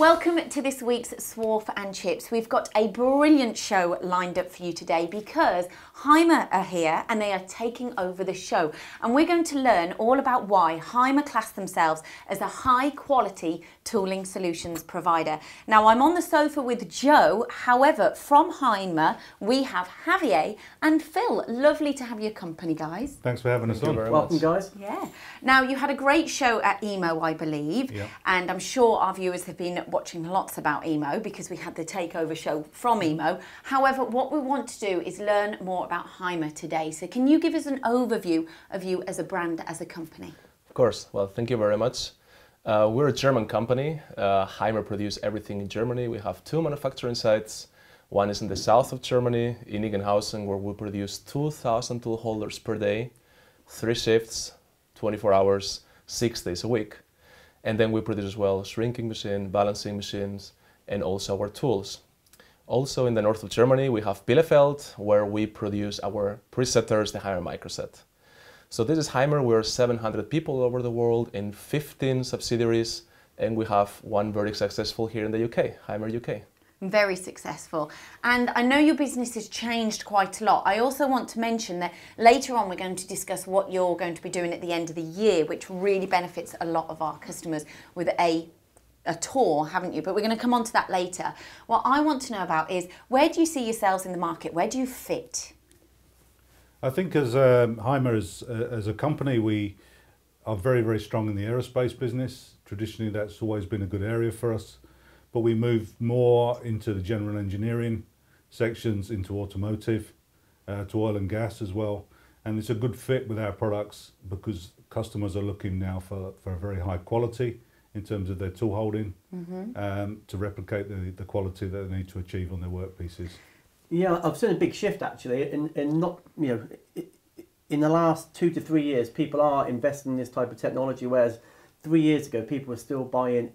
Welcome to this week's Swarf and Chips. We've got a brilliant show lined up for you today because Haimer are here and they are taking over the show. And we're going to learn all about why Haimer class themselves as a high quality tooling solutions provider. Now, I'm on the sofa with Joe. However, from Haimer, we have Javier and Phil. Lovely to have your company, guys. Thanks for having us on. Welcome, guys. Yeah. Now, you had a great show at EMO, I believe. Yeah. And I'm sure our viewers have been watching lots about EMO because we had the takeover show from EMO. However, what we want to do is learn more about Haimer today. So can you give us an overview of you as a brand, as a company? Of course. Well, thank you very much. Uh, we're a German company. Uh, Haimer produce everything in Germany. We have two manufacturing sites. One is in the south of Germany, in Igenhausen, where we produce 2,000 tool holders per day, three shifts, 24 hours, six days a week. And then we produce as well shrinking machine, balancing machines, and also our tools. Also in the north of Germany, we have Bielefeld, where we produce our presetters, the Haimer Microset. So this is Haimer. We're 700 people over the world in 15 subsidiaries, and we have one very successful here in the UK, Haimer UK very successful. And I know your business has changed quite a lot. I also want to mention that later on we're going to discuss what you're going to be doing at the end of the year, which really benefits a lot of our customers with a a tour, haven't you? But we're going to come on to that later. What I want to know about is where do you see yourselves in the market? Where do you fit? I think as um, Haimer, as, uh, as a company, we are very, very strong in the aerospace business. Traditionally, that's always been a good area for us but we move more into the general engineering sections, into automotive, uh, to oil and gas as well. And it's a good fit with our products because customers are looking now for, for a very high quality in terms of their tool holding mm-hmm. um, to replicate the, the quality that they need to achieve on their workpieces. Yeah, I've seen a big shift actually, and in, in not you know, in the last two to three years, people are investing in this type of technology. Whereas three years ago, people were still buying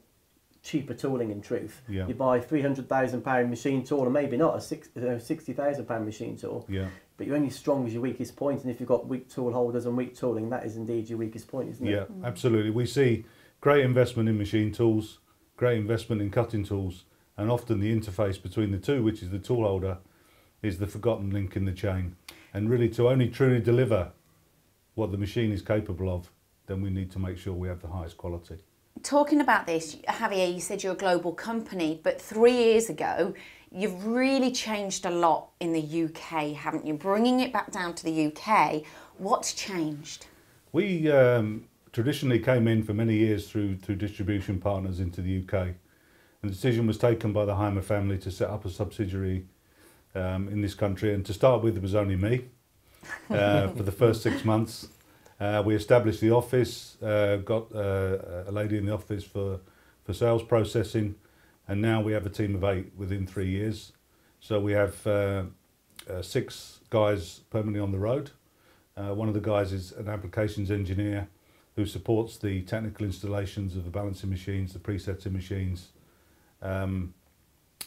cheaper tooling in truth. Yeah. You buy three hundred thousand pound machine tool, or maybe not a six, uh, sixty thousand pound machine tool. Yeah. But you're only strong as your weakest point, and if you've got weak tool holders and weak tooling, that is indeed your weakest point, isn't it? Yeah, absolutely. We see great investment in machine tools, great investment in cutting tools, and often the interface between the two, which is the tool holder, is the forgotten link in the chain. And really, to only truly deliver what the machine is capable of, then we need to make sure we have the highest quality talking about this, Javier, you said you're a global company, but three years ago, you've really changed a lot in the UK, haven't you? Bringing it back down to the UK, what's changed? We um, traditionally came in for many years through, through distribution partners into the UK. And the decision was taken by the Haimer family to set up a subsidiary um, in this country. And to start with, it was only me uh, for the first six months. Uh, we established the office, uh, got uh, a lady in the office for, for sales processing, and now we have a team of eight within three years. So we have uh, uh, six guys permanently on the road. Uh, one of the guys is an applications engineer who supports the technical installations of the balancing machines, the presetting machines. Um,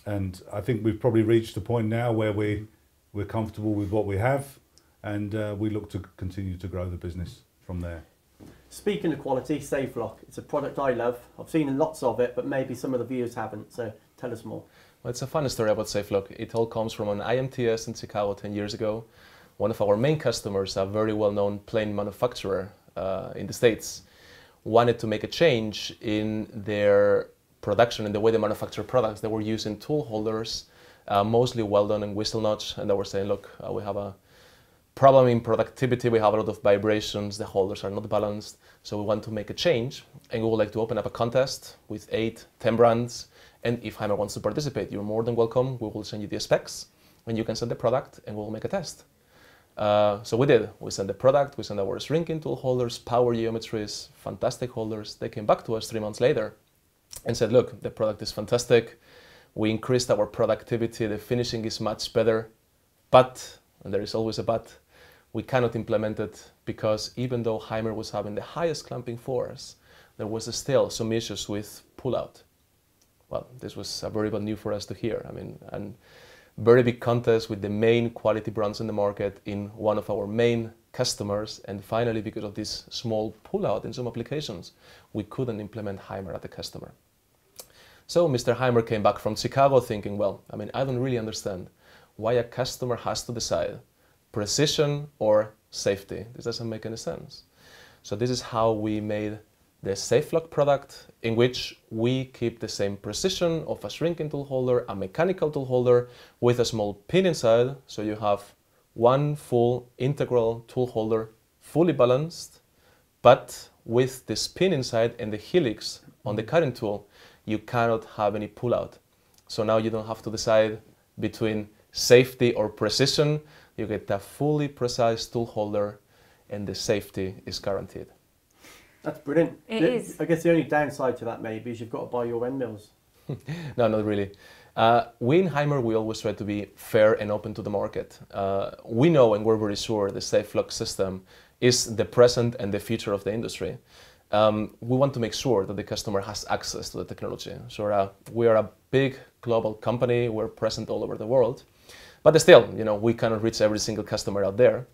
and I think we've probably reached a point now where we, we're comfortable with what we have and uh, we look to continue to grow the business from there. Speaking of quality, SafeLock, it's a product I love. I've seen lots of it, but maybe some of the viewers haven't, so tell us more. Well, it's a funny story about SafeLock. It all comes from an IMTS in Chicago 10 years ago. One of our main customers, a very well-known plane manufacturer uh, in the States, wanted to make a change in their production and the way they manufacture products. They were using tool holders, uh, mostly welded and whistle notch, and they were saying, look, uh, we have a problem in productivity, we have a lot of vibrations, the holders are not balanced. So we want to make a change and we would like to open up a contest with eight, 10 brands. And if Haimer wants to participate, you're more than welcome. We will send you the specs and you can send the product and we'll make a test. Uh, so we did. We sent the product, we sent our shrinking tool holders, power geometries, fantastic holders. They came back to us three months later and said, look, the product is fantastic. We increased our productivity, the finishing is much better, but, and there is always a but, we cannot implement it because even though Haimer was having the highest clamping force, there was still some issues with pullout. Well, this was a very bad news for us to hear. I mean, and very big contest with the main quality brands in the market in one of our main customers. And finally, because of this small pullout in some applications, we couldn't implement Haimer at the customer. So Mr. Haimer came back from Chicago thinking, well, I mean, I don't really understand why a customer has to decide precision or safety. This doesn't make any sense. So this is how we made the SafeLock product in which we keep the same precision of a shrinking tool holder, a mechanical tool holder with a small pin inside. So you have one full integral tool holder fully balanced, but with this pin inside and the helix on the mm-hmm. cutting tool, you cannot have any pullout. So now you don't have to decide between safety or precision. You get a fully precise tool holder and the safety is guaranteed. That's brilliant. It The- is. I guess the only downside to that maybe is you've got to buy your end mills. No, not really. Uh, we in Haimer, we always try to be fair and open to the market. Uh, we know and we're very sure the SafeLock system is the present and the future of the industry. Um, we want to make sure that the customer has access to the technology. So uh, we are a big global company. We're present all over the world, but still, you know, we cannot reach every single customer out there.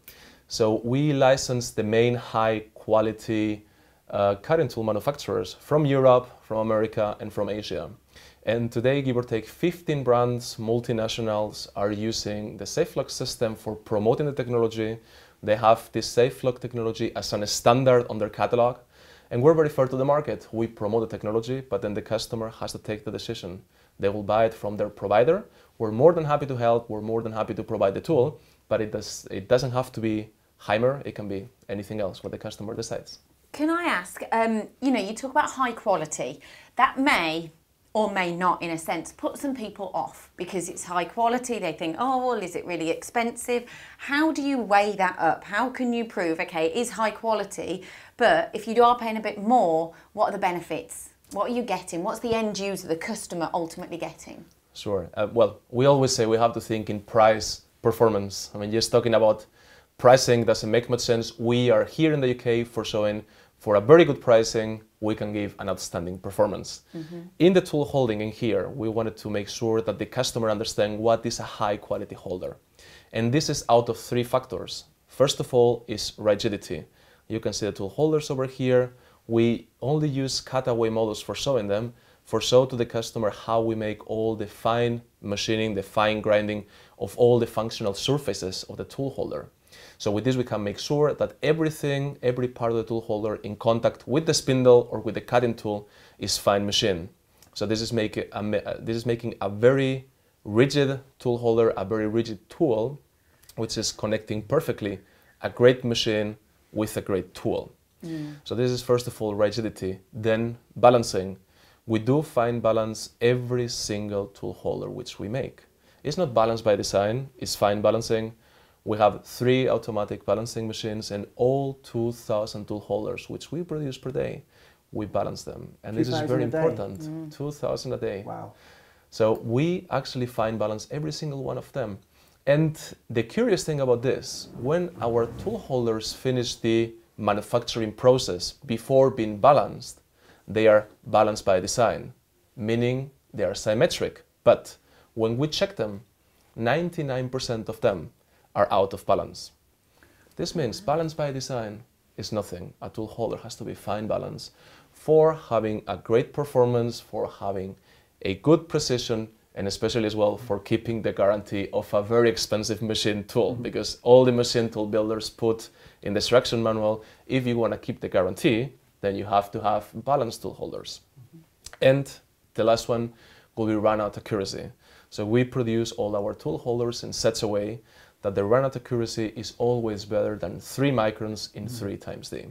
So we license the main high quality uh, cutting tool manufacturers from Europe, from America, and from Asia. And today, give or take 15 brands, multinationals, are using the SafeLock system for promoting the technology. They have this SafeLock technology as a standard on their catalog. And we're very fair to the market. We promote the technology, but then the customer has to take the decision. They will buy it from their provider. We're more than happy to help. We're more than happy to provide the tool, but it, does, it doesn't have to be Haimer. It can be anything else what the customer decides. Can I ask, um, you know, you talk about high quality. That may or may not, in a sense, put some people off because it's high quality. They think, oh, well, is it really expensive? How do you weigh that up? How can you prove, okay, is high quality, but if you are paying a bit more, what are the benefits? What are you getting? What's the end user, the customer, ultimately getting? Sure. Uh, well, we always say we have to think in price performance. I mean, just talking about pricing doesn't make much sense. We are here in the UK for showing for a very good pricing, we can give an outstanding performance. In the tool holding in here, we wanted to make sure that the customer understand what is a high quality holder. And this is out of three factors. First of all is rigidity. You can see the tool holders over here. We only use cutaway models for showing them, for show to the customer how we make all the fine machining, the fine grinding of all the functional surfaces of the tool holder. So with this we can make sure that everything, every part of the tool holder in contact with the spindle or with the cutting tool is fine machined. So this is, make a, uh, this is making a very rigid tool holder, a very rigid tool, which is connecting perfectly a great machine with a great tool. So this is first of all rigidity, then balancing. We do fine balance every single tool holder which we make. It's not balanced by design, it's fine balancing. We have three automatic balancing machines and all 2,000 tool holders which we produce per day, we balance them. And this is very important, 2,000 a day. Wow. So we actually fine balance every single one of them. And the curious thing about this, when our tool holders finish the manufacturing process before being balanced, they are balanced by design, meaning they are symmetric. But when we check them, 99% of them are out of balance. This means balance by design is nothing. A tool holder has to be fine balanced for having a great performance, for having a good precision, and especially as well for keeping the guarantee of a very expensive machine tool mm-hmm. because all the machine tool builders put in the instruction manual if you want to keep the guarantee then you have to have balanced tool holders. Mm-hmm. And the last one will be run out accuracy. So we produce all our tool holders in such a way that the run out accuracy is always better than 3 microns in mm-hmm. 3 times D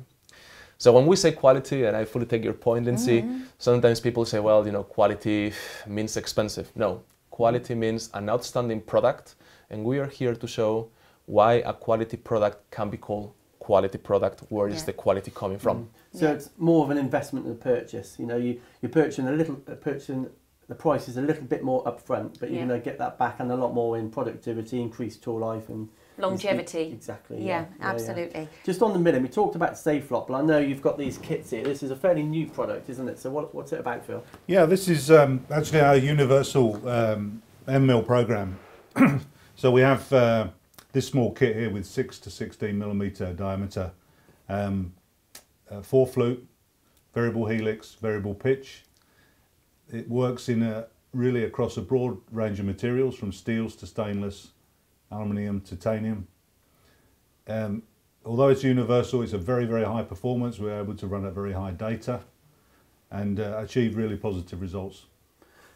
so when we say quality, and I fully take your point, Lyndsey, sometimes people say, well, you know, quality means expensive. No, quality means an outstanding product, and we are here to show why a quality product can be called quality product. Where is Yeah. the quality coming from? So Yeah. it's more of an investment than a purchase. You know, you you're purchasing a little, uh, purchasing the price is a little bit more upfront, but you're Yeah. going to get that back and a lot more in productivity, increased tool life, and Longevity. Exactly. Yeah, Yeah, yeah. absolutely. Just on the minute, we talked about SafeLock, but I know you've got these kits here. This is a fairly new product, isn't it? So what, what's it about, Phil? Yeah, this is um, actually our universal um, end mill program. so we have uh, this small kit here with 6 to 16 millimeter diameter, um, uh, four flute, variable helix, variable pitch. it works in a really across a broad range of materials from steels to stainless, aluminium, titanium. Um, although it's universal, it's a very, very high performance. We're able to run at very high data and uh, achieve really positive results.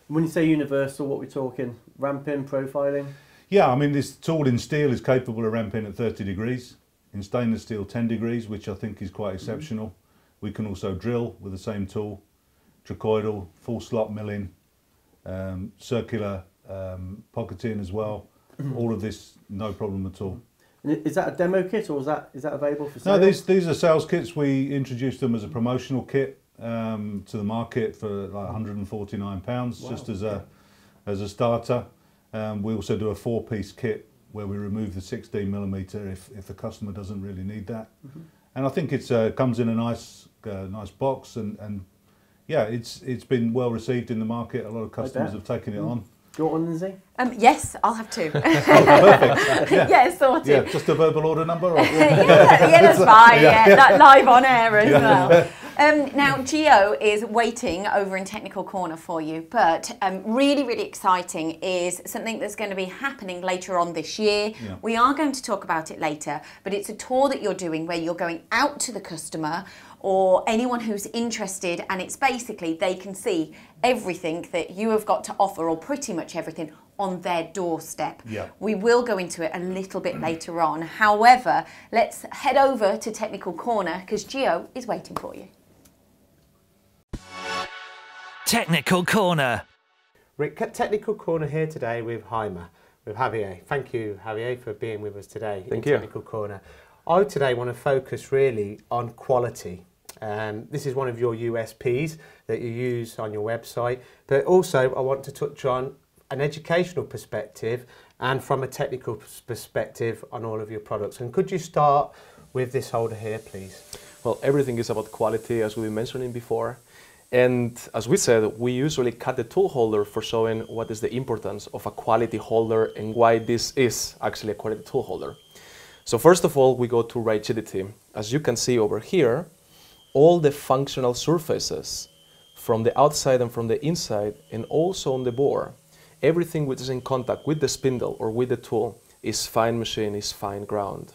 When you say universal, what we're talking? Ramping, profiling? Yeah, I mean, this tool in steel is capable of ramping at 30 degrees. In stainless steel, 10 degrees, which I think is quite exceptional. We can also drill with the same tool, trochoidal, full slot milling, um, circular um, pocketing as well. All of this, no problem at all. Is that a demo kit or is that is that available for sale? No, these these are sales kits. We introduced them as a promotional kit um, to the market for like 149 pounds, Wow, just as a as a starter. Um, we also do a four-piece kit where we remove the 16 millimeter if, if the customer doesn't really need that. Mm-hmm. And I think it's uh, comes in a nice uh, nice box and, and yeah, it's it's been well received in the market. A lot of customers have taken it Mm. on. Do you want one, Lyndsey? Um, yes, I'll have two. Perfect. Yeah. yeah, sorted. Yeah, just a verbal order number. Or? yeah, yeah, that's fine. Yeah, that live on air as well. Um, now, Gio is waiting over in Technical Corner for you, but um, really, really exciting is something that's going to be happening later on this year. Yeah. We are going to talk about it later, but it's a tour that you're doing where you're going out to the customer or anyone who's interested, and it's basically they can see everything that you have got to offer, or pretty much everything, on their doorstep. Yeah. We will go into it a little bit later on. However, let's head over to Technical Corner because Gio is waiting for you. Technical Corner. Rick, Technical Corner here today with Haimer, with Javier. Thank you, Javier, for being with us today Thank in you. Technical Corner. I today want to focus really on quality. Um, this is one of your USPs that you use on your website, but also I want to touch on an educational perspective and from a technical perspective on all of your products. And could you start with this holder here, please? Well, everything is about quality, as we've been mentioning before. And as we said, we usually cut the tool holder for showing what is the importance of a quality holder and why this is actually a quality tool holder. So first of all, we go to rigidity. As you can see over here, all the functional surfaces from the outside and from the inside and also on the bore, everything which is in contact with the spindle or with the tool is fine machine, is fine ground.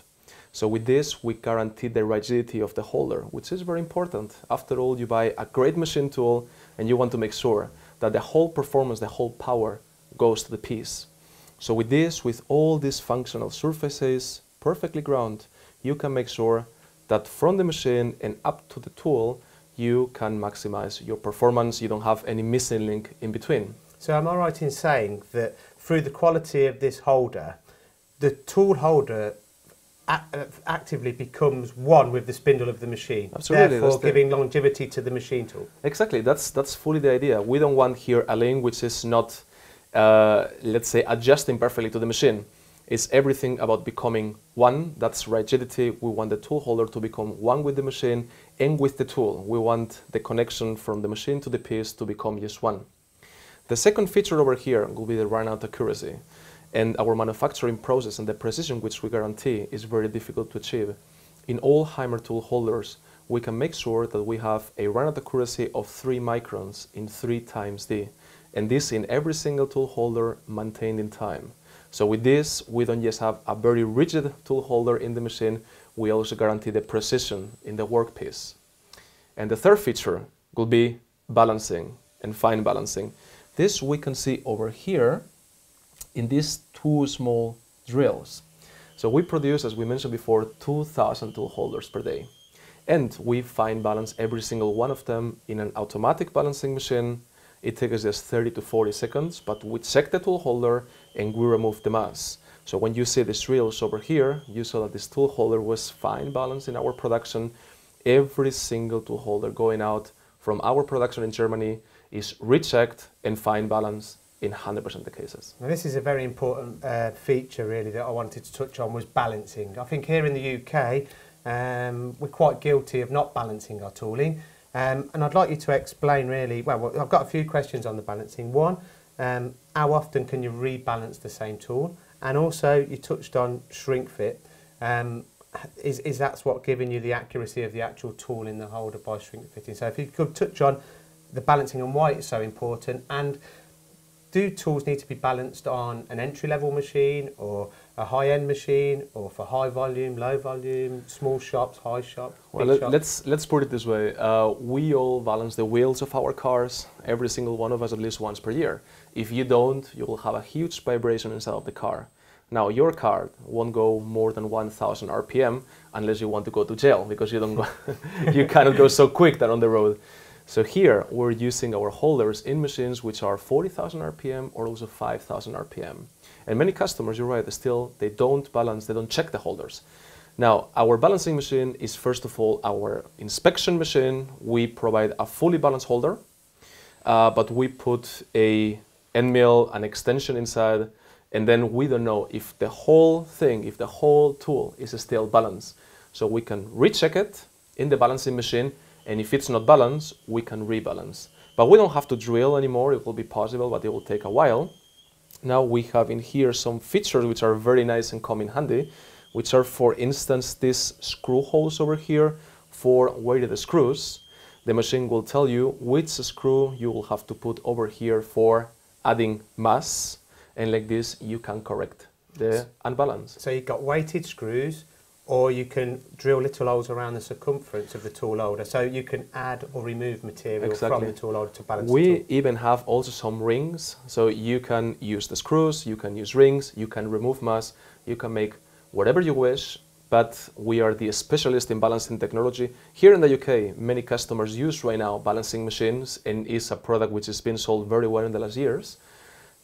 So with this, we guarantee the rigidity of the holder, which is very important. After all, you buy a great machine tool and you want to make sure that the whole performance, the whole power goes to the piece. So with this, with all these functional surfaces perfectly ground, you can make sure that from the machine and up to the tool, you can maximize your performance. You don't have any missing link in between. So am I right in saying that through the quality of this holder, the tool holder uh, actively becomes one with the spindle of the machine, Absolutely, therefore the- giving longevity to the machine tool? Exactly, that's that's fully the idea. We don't want here a link which is not, uh, let's say, adjusting perfectly to the machine. It's everything about becoming one. That's rigidity. We want the tool holder to become one with the machine and with the tool. We want the connection from the machine to the piece to become just one. The second feature over here will be the run-out accuracy. And our manufacturing process and the precision which we guarantee is very difficult to achieve. In all Haimer tool holders, we can make sure that we have a run-out accuracy of 3 microns in 3 times D. And this in every single tool holder maintained in time. So with this, we don't just have a very rigid tool holder in the machine, we also guarantee the precision in the workpiece. And the third feature will be balancing and fine balancing. This we can see over here in these two small drills. So we produce, as we mentioned before, 2,000 tool holders per day. And we fine balance every single one of them in an automatic balancing machine. It takes us just 30 to 40 seconds, but we check the tool holder and we remove the mass. So when you see these reels over here, you saw that this tool holder was fine balanced in our production. Every single tool holder going out from our production in Germany is rechecked and fine balanced in 100% of the cases. Now, this is a very important uh, feature, really, that I wanted to touch on was balancing. I think here in the UK, um, we're quite guilty of not balancing our tooling. Um, and I'd like you to explain, really, well, I've got a few questions on the balancing. One, um, how often can you rebalance the same tool? And also, you touched on shrink fit. Um, is, is that's what giving you the accuracy of the actual tool in the holder by shrink fitting? So if you could touch on the balancing and why it's so important, and do tools need to be balanced on an entry level machine or a high end machine or for high volume, low volume, small shops, high shop? Well, let, shop? let's let's put it this way. Uh, we all balance the wheels of our cars, every single one of us, at least once per year. If you don't, you will have a huge vibration inside of the car. Now, your car won't go more than 1,000 RPM unless you want to go to jail because you don't go, you cannot go so quick that on the road. So here we're using our holders in machines which are 40,000 RPM or also 5,000 RPM. And many customers, you're right, still they don't balance, they don't check the holders. Now, our balancing machine is first of all our inspection machine. We provide a fully balanced holder, uh, but we put a end mill, an extension inside, and then we don't know if the whole thing, if the whole tool is still balanced. So we can recheck it in the balancing machine, and if it's not balanced, we can rebalance. But we don't have to drill anymore. It will be possible, but it will take a while. Now we have in here some features which are very nice and come in handy, which are, for instance, these screw holes over here for weighted screws. The machine will tell you which screw you will have to put over here for adding mass, and like this you can correct the unbalance. So you've got weighted screws, or you can drill little holes around the circumference of the tool holder, so you can add or remove material Exactly. from the tool holder to balance the We even have also some rings, so you can use the screws, you can use rings, you can remove mass, you can make whatever you wish, but we are the specialist in balancing technology. Here in the UK, many customers use right now balancing machines and is a product which has been sold very well in the last years.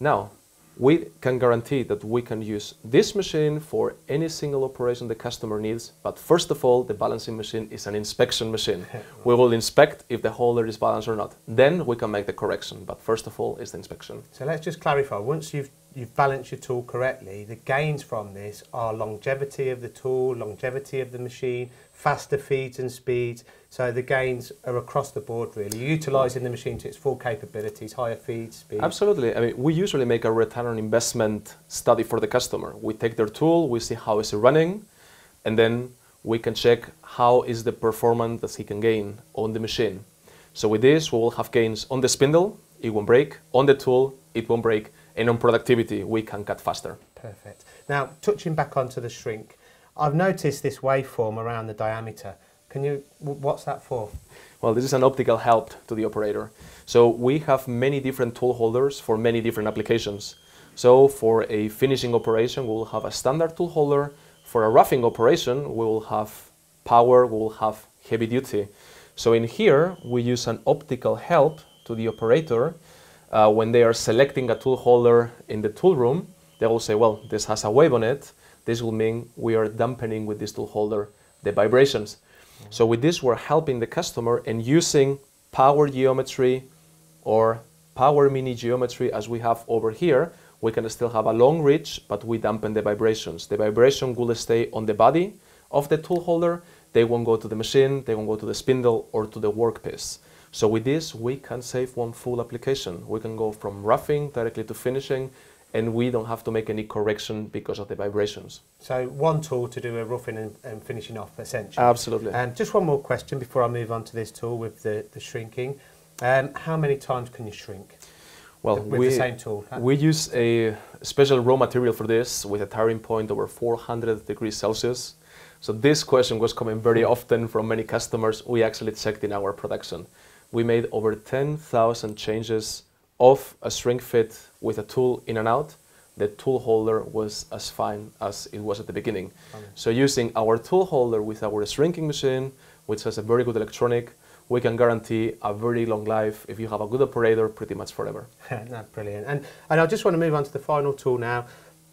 Now, we can guarantee that we can use this machine for any single operation the customer needs, but first of all, the balancing machine is an inspection machine. we will inspect if the holder is balanced or not. Then we can make the correction, but first of all is the inspection. So let's just clarify. Once you've you've balanced your tool correctly, the gains from this are longevity of the tool, longevity of the machine, faster feeds and speeds. So the gains are across the board really. Utilising the machine to its full capabilities, higher feed, speed. Absolutely. I mean, we usually make a return on investment study for the customer. We take their tool, we see how is it running, and then we can check how is the performance that he can gain on the machine. So with this, we will have gains on the spindle, it won't break, on the tool, it won't break, and on productivity, we can cut faster. Perfect. Now, touching back onto the shrink, I've noticed this waveform around the diameter. Can you, what's that for? Well, this is an optical help to the operator. So we have many different tool holders for many different applications. So for a finishing operation, we will have a standard tool holder. For a roughing operation, we will have power, we will have heavy duty. So in here, we use an optical help to the operator. Uh, when they are selecting a tool holder in the tool room, they will say, well, this has a wave on it. This will mean we are dampening with this tool holder the vibrations. So with this, we're helping the customer and using power geometry or power mini geometry as we have over here, we can still have a long reach, but we dampen the vibrations. The vibration will stay on the body of the tool holder. They won't go to the machine, they won't go to the spindle or to the workpiece. So with this, we can save one full application. We can go from roughing directly to finishing, and we don't have to make any correction because of the vibrations. So one tool to do a roughing and, and finishing off, essentially. Absolutely. Um, just one more question before I move on to this tool with the, the shrinking. Um, how many times can you shrink Well, with we, the same tool? We use a special raw material for this with a tiring point over 400 degrees Celsius. So this question was coming very often from many customers. We actually checked in our production. We made over 10,000 changes of a shrink fit with a tool in and out. The tool holder was as fine as it was at the beginning. So using our tool holder with our shrinking machine, which has a very good electronic, we can guarantee a very long life if you have a good operator pretty much forever. brilliant. And, and I just want to move on to the final tool now.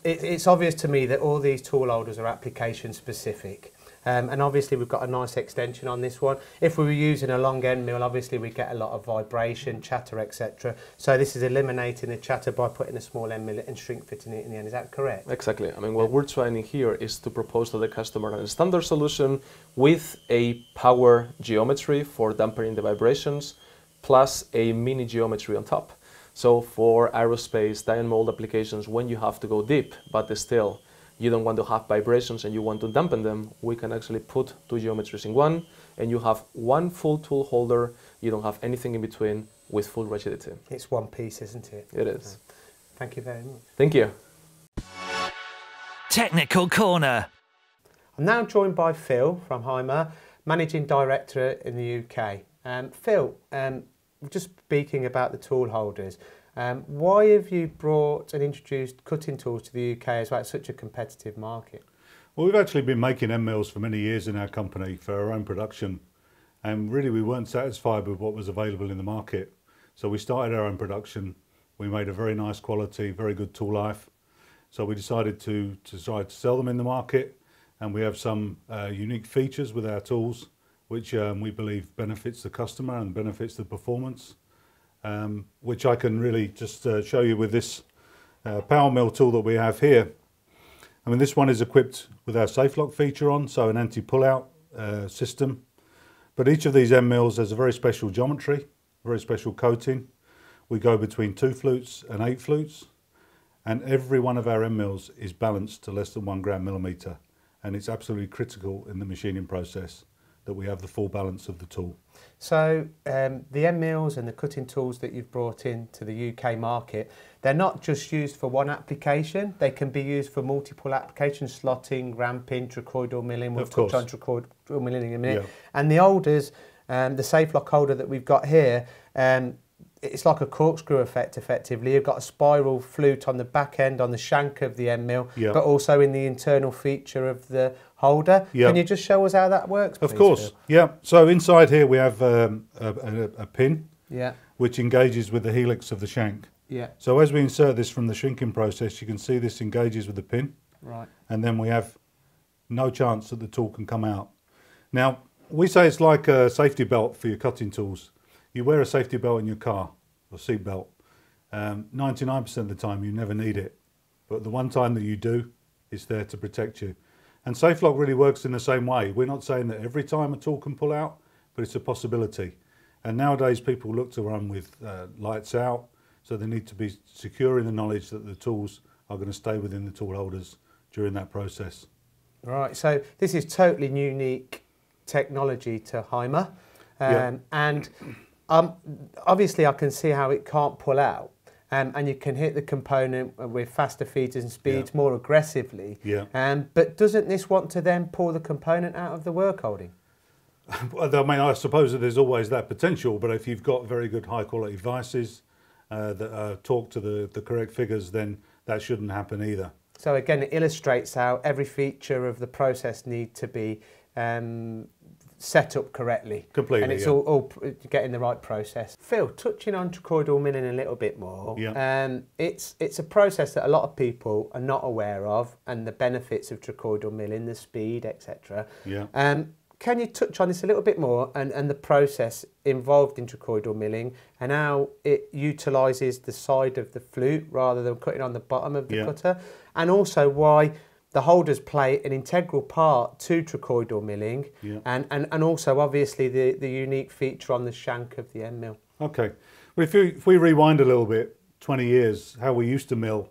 It, it's obvious to me that all these tool holders are application specific. Um, and obviously we've got a nice extension on this one. If we were using a long end mill, obviously we get a lot of vibration, chatter, etc. So this is eliminating the chatter by putting a small end mill and shrink fitting it in the end. Is that correct? Exactly. I mean, what we're trying here is to propose to the customer a standard solution with a power geometry for dampening the vibrations, plus a mini geometry on top. So for aerospace, die and mold applications, when you have to go deep, but still you don't want to have vibrations and you want to dampen them, we can actually put two geometries in one, and you have one full tool holder. You don't have anything in between. with full rigidity. It's one piece, isn't it? It is. Thank you very much. Thank you. Technical Corner. I'm now joined by Phil from Haimer, Managing Director in the UK. Um, Phil, um, just speaking about the tool holders, um, why have you brought and introduced cutting tools to the UK as well? It's such a competitive market. Well, we've actually been making end mills for many years in our company for our own production, and really we weren't satisfied with what was available in the market. So we started our own production. We made a very nice quality, very good tool life. So we decided to, to try to sell them in the market, and we have some uh, unique features with our tools, which um, we believe benefits the customer and benefits the performance, um, which I can really just uh, show you with this uh, power mill tool that we have here. I mean, this one is equipped with our safe lock feature on, so an anti-pull-out uh, system. But each of these end mills has a very special geometry, very special coating. We go between two flutes and eight flutes, and every one of our end mills is balanced to less than one gram millimeter, and it's absolutely critical in the machining process that we have the full balance of the tool. So um, the end mills and the cutting tools that you've brought into the UK market, they're not just used for one application. They can be used for multiple applications: slotting, ramping, trochoidal milling. We'll Of touch course. on trochoidal milling in a minute. Yeah. And the holders, um, the safe lock holder that we've got here, um, it's like a corkscrew effect. Effectively, you've got a spiral flute on the back end on the shank of the end mill, but also in the internal feature of the holder. Yeah. Can you just show us how that works? Of please, course, Phil? yeah. So inside here we have um, a, a, a pin Yeah. which engages with the helix of the shank. Yeah. So as we insert this from the shrinking process, you can see this engages with the pin. Right. and then we have no chance that the tool can come out. Now, we say it's like a safety belt for your cutting tools. You wear a safety belt in your car or seat belt. Um, 99% of the time you never need it, but the one time that you do, it's there to protect you. And SafeLock really works in the same way. We're not saying that every time a tool can pull out, but it's a possibility. And nowadays people look to run with uh, lights out, so they need to be secure in the knowledge that the tools are going to stay within the tool holders during that process. Right. So this is totally unique technology to Haimer, um, Yeah. and um, obviously I can see how it can't pull out. Um, and you can hit the component with faster feeders and speeds Yeah. more aggressively. Yeah. Um, but doesn't this want to then pull the component out of the work holding? Well, I mean, I suppose that there's always that potential, but if you've got very good high quality vices uh, that uh, talk to the, the correct figures, then that shouldn't happen either. So again, it illustrates how every feature of the process need to be um, set up correctly. Completely, And it's yeah. all, all getting the right process. Phil, touching on trochoidal milling a little bit more. Yeah. Um, it's it's a process that a lot of people are not aware of, and the benefits of trochoidal milling, the speed, etc. Yeah. Um, can you touch on this a little bit more and, and the process involved in trochoidal milling and how it utilises the side of the flute rather than cutting on the bottom of the Yeah. cutter? And also why the holders play an integral part to trochoidal milling Yeah. and, and, and also obviously the, the unique feature on the shank of the end mill. Okay. Well, if, you, if we rewind a little bit, 20 years, how we used to mill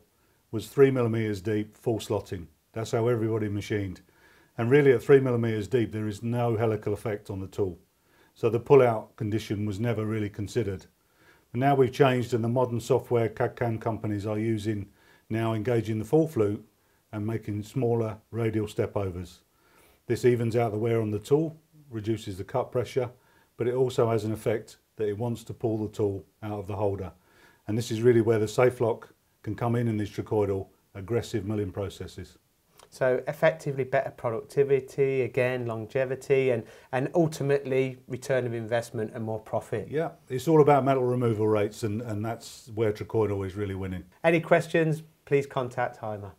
was three millimetres deep, full slotting. That's how everybody machined. And really, at three millimetres deep, there is no helical effect on the tool. So the pull-out condition was never really considered. But now we've changed, and the modern software CAD-CAM companies are using now engaging the full flute and making smaller radial stepovers. This evens out the wear on the tool, reduces the cut pressure, but it also has an effect that it wants to pull the tool out of the holder. And this is really where the safe lock can come in in these trochoidal aggressive milling processes. So effectively better productivity, again longevity and, and ultimately return of investment and more profit. Yeah, it's all about metal removal rates, and, and that's where trochoidal is really winning. Any questions, please contact Haimer.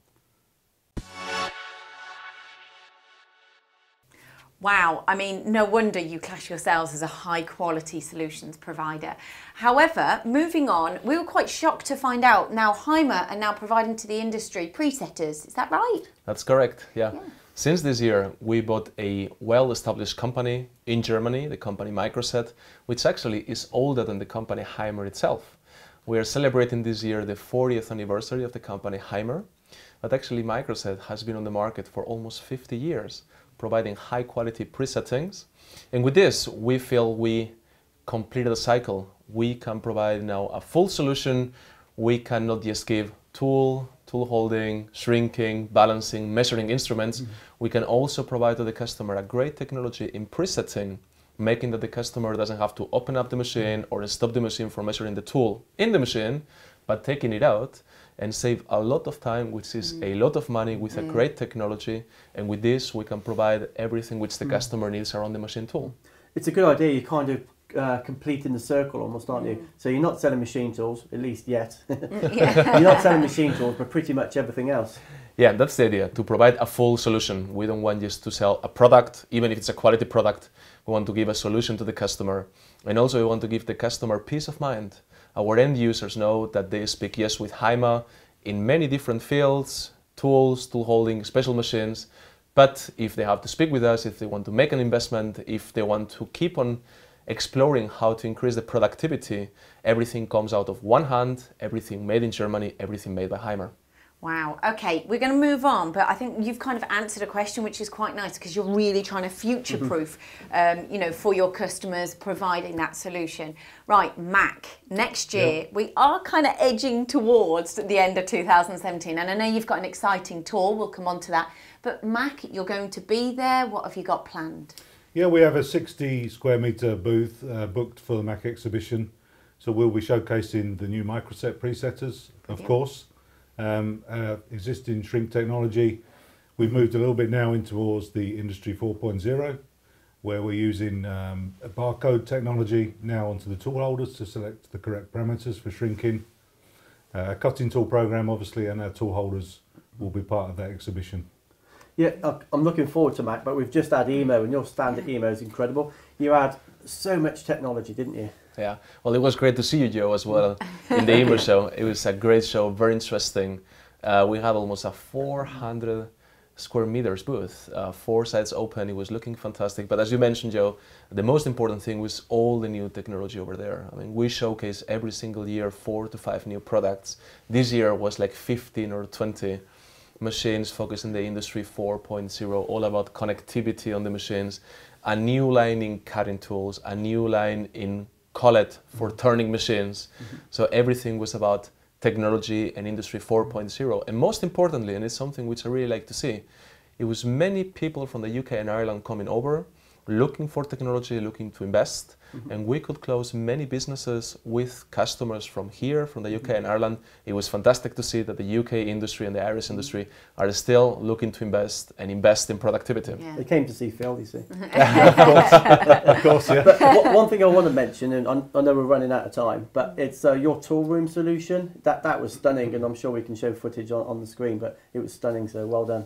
Wow, I mean, no wonder you class yourselves as a high quality solutions provider. However, moving on, we were quite shocked to find out now Haimer are now providing to the industry presetters. Is that right? That's correct, yeah. Since this year, we bought a well established company in Germany, the company Microset, which actually is older than the company Haimer itself. We are celebrating this year the 40th anniversary of the company Haimer, but actually Microset has been on the market for almost 50 years, providing high quality presettings. And with this, we feel we completed the cycle we can provide now a full solution. We can not just give tool, tool holding, shrinking, balancing, measuring instruments. Mm-hmm. We can also provide to the customer a great technology in presetting, making that the customer doesn't have to open up the machine mm-hmm. or stop the machine from measuring the tool in the machine, but taking it out and save a lot of time, which is mm. a lot of money with a mm. great technology. And with this, we can provide everything which the mm. customer needs around the machine tool. It's a good idea. You're kind of uh, completing the circle almost, aren't you? So you're not selling machine tools, at least yet. you're not selling machine tools, but pretty much everything else. Yeah, that's the idea to provide a full solution. We don't want just to sell a product, even if it's a quality product. We want to give a solution to the customer. And also, we want to give the customer peace of mind. Our end users know that they speak yes with Haimer in many different fields tools, tool holding, special machines. But if they have to speak with us, if they want to make an investment, if they want to keep on exploring how to increase the productivity, everything comes out of one hand, everything made in Germany, everything made by Haimer. Wow. Okay, we're going to move on, but I think you've kind of answered a question which is quite nice because you're really trying to future-proof, um, you know, for your customers, providing that solution. Right, MACH. Next year, we are kind of edging towards the end of 2017, and I know you've got an exciting tour. We'll come on to that. But MACH, you're going to be there. What have you got planned? Yeah, we have a 60 square metre booth uh, booked for the MACH exhibition. So we'll be showcasing the new Microset presetters, of course, um, uh, existing shrink technology. We've moved a little bit now in towards the Industry 4.0, where we're using um, barcode technology now onto the tool holders to select the correct parameters for shrinking. Uh, a cutting tool program, obviously, and our tool holders will be part of that exhibition. Yeah, I'm looking forward to MACH, but we've just had EMO, and your stand at EMO is incredible. You had so much technology, didn't you? Yeah, well, it was great to see you, Joe, as well in the EMO show. It was a great show, very interesting. Uh, we had almost a 400 square meters booth, uh, four sides open. It was looking fantastic. But as you mentioned, Joe, the most important thing was all the new technology over there. I mean, we showcase every single year four to five new products. This year was like 15 or 20 machines focused in the industry 4.0, all about connectivity on the machines, a new line in cutting tools, a new line in collet for turning machines. So everything was about technology and industry 4.0. And most importantly, and it's something which I really like to see, it was many people from the UK and Ireland coming over, looking for technology, looking to invest, and we could close many businesses with customers from here, from the UK and Ireland. It was fantastic to see that the UK industry and the Irish industry are still looking to invest and invest in productivity. Yeah. They came to see Phil, you see. Of course, yeah. But one, one thing I want to mention, and I, I know we're running out of time, but it's uh, your tool room solution. That that was stunning, and I'm sure we can show footage on, on the screen. But it was stunning, so well done.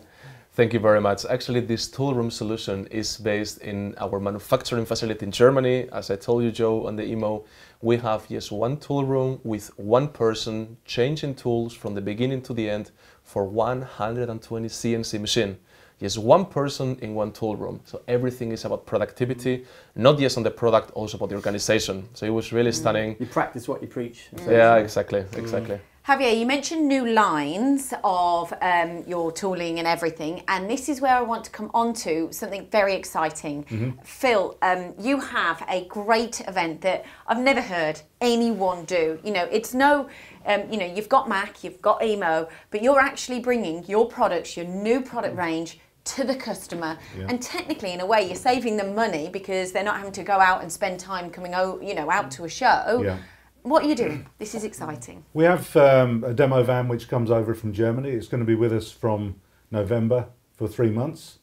Thank you very much. Actually, this tool room solution is based in our manufacturing facility in Germany. As I told you, Joe, on the EMO, we have yes one tool room with one person changing tools from the beginning to the end for 120 CNC machine. Yes, one person in one tool room. So everything is about productivity, not just on the product, also about the organization. So it was really mm. stunning. You practice what you preach. Yeah, exactly, exactly. Javier, you mentioned new lines of um, your tooling and everything, and this is where I want to come on to something very exciting. Phil, um, you have a great event that I've never heard anyone do. You know, it's no, um, you know, you've got MACH, you've got EMO, but you're actually bringing your products, your new product range to the customer Yeah. and technically in a way you're saving them money because they're not having to go out and spend time coming out you know out to a show Yeah. What are you doing this is exciting We have um, a demo van which comes over from Germany. It's going to be with us from November for three months.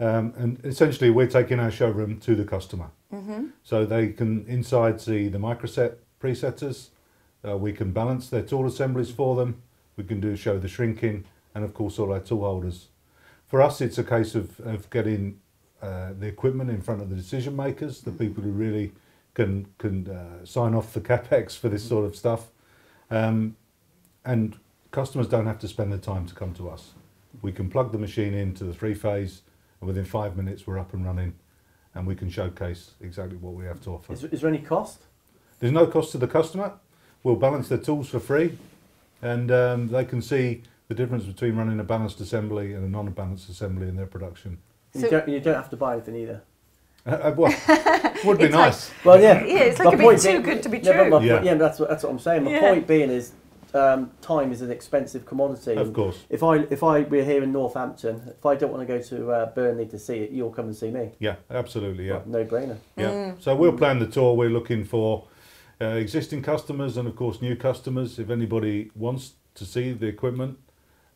Um, and essentially, we're taking our showroom to the customer. So they can inside see the microset presetters. Uh, we can balance their tool assemblies for them. We can do show the shrinking and, of course, all our tool holders. For us, it's a case of, of getting uh, the equipment in front of the decision makers, the people who really can can uh, sign off the capex for this sort of stuff. Um, and customers don't have to spend the time to come to us. We can plug the machine into the three phase, and within five minutes we're up and running, and we can showcase exactly what we have to offer. Is, is there any cost? There's no cost to the customer. We'll balance their tools for free, and um, they can see the difference between running a balanced assembly and a non-balanced assembly in their production. So- you, don't, you don't have to buy anything either. Uh, well, would be It's like- nice. Well, yeah. Yeah, it's like My a bit point too being- good to be No, but true. my- Yeah. yeah, that's what, that's what I'm saying. My Yeah. point being is, um, time is an expensive commodity. Of course. If I if I we're here in Northampton, if I don't want to go to uh, Burnley to see it, you'll come and see me. Yeah, absolutely. Yeah. No brainer. Yeah. Mm. So we'll plan the tour. We're looking for uh, existing customers and, of course, new customers. If anybody wants to see the equipment,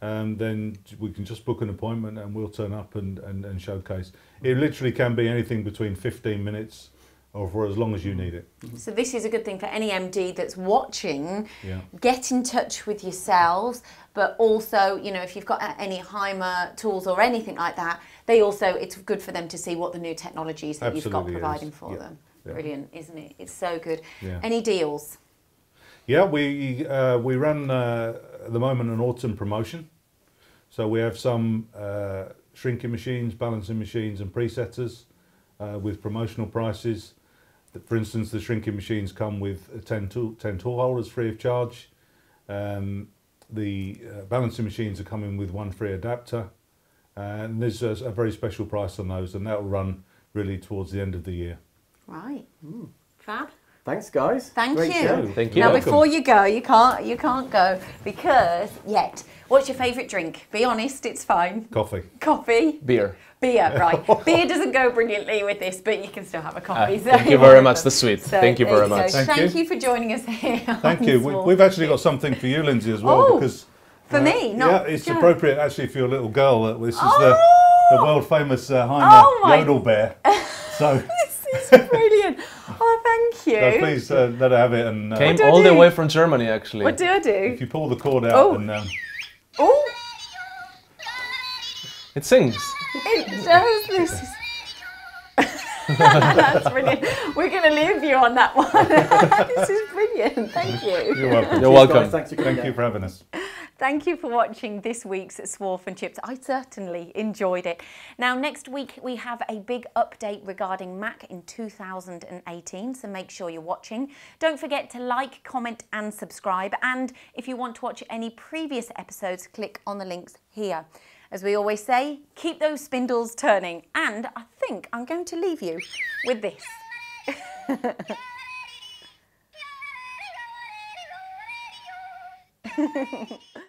um, then we can just book an appointment and we'll turn up and, and, and showcase. It literally can be anything between 15 minutes or for as long as you need it. So this is a good thing for any MD that's watching. Yeah. Get in touch with yourselves, but also, you know, if you've got any Haimer tools or anything like that, they also it's good for them to see what the new technologies that you've got Absolutely is. providing for Yeah. them. Yeah. Brilliant, isn't it? It's so good. Any deals? Yeah, we uh, we run uh, at the moment an autumn promotion. So we have some uh, shrinking machines, balancing machines, and presetters uh, with promotional prices. For instance, the shrinking machines come with 10 tool, 10 tool holders free of charge. Um, the uh, balancing machines are coming with one free adapter. And there's a, a very special price on those, and that will run really towards the end of the year. Right. Fab. Thanks, guys. Thank Great you. show. Thank you. Now, Welcome. before you go, you can't you can't go because yet. What's your favourite drink? Be honest, it's fine. Coffee. Coffee, Beer. beer, right? beer doesn't go brilliantly with this, but you can still have a Ah, coffee. so thank you very much. That's sweet. So Thank you very go. much. Thank Thank you. you for joining us here. Thank on you. We, Small we've actually got something for you, Lyndsey, as well, Oh, because for me, not- yeah, it's yeah. appropriate actually for your little girl. Uh, This is Oh! the the world famous uh, Haimer Oh my- yodel bear. So, This is brilliant. Oh, thank you. so please uh, let her have it. And uh, Came all the way from Germany, actually. What do I do? if you pull the cord out, Oh. and um, Oh, It sings. it does. This is. That's brilliant. We're going to leave you on that one. this is brilliant. Thank you. you're welcome. You're welcome. Guys. Thanks for coming Thank you for having us. Thank you for watching this week's Swarf and Chips. I certainly enjoyed it. Now, next week we have a big update regarding MACH in 2018, so make sure you're watching. Don't forget to like, comment, and subscribe. And if you want to watch any previous episodes, click on the links here. As we always say, keep those spindles turning. And I think I'm going to leave you with this.